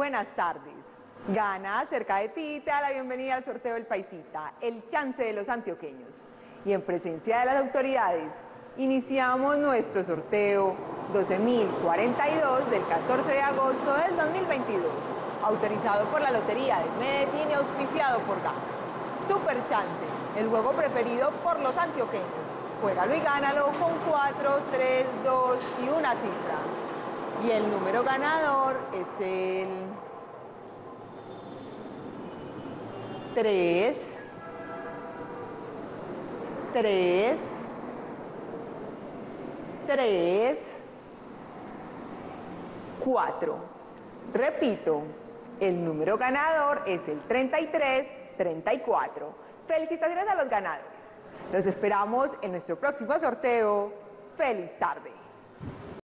buenas tardes. Gana cerca de ti te da la bienvenida al sorteo del Paisita, el chance de los antioqueños. Y en presencia de las autoridades, iniciamos nuestro sorteo 12.042 del 14 de agosto del 2022, autorizado por la Lotería de Medellín y auspiciado por GANA. Super Chance, el juego preferido por los antioqueños. Juégalo y gánalo con 4, 3, 2 y una cifra. Y el número ganador es el 3, 3, 3, 4. Repito, el número ganador es el 33, 34. Felicitaciones a los ganadores. Los esperamos en nuestro próximo sorteo. ¡Feliz tarde!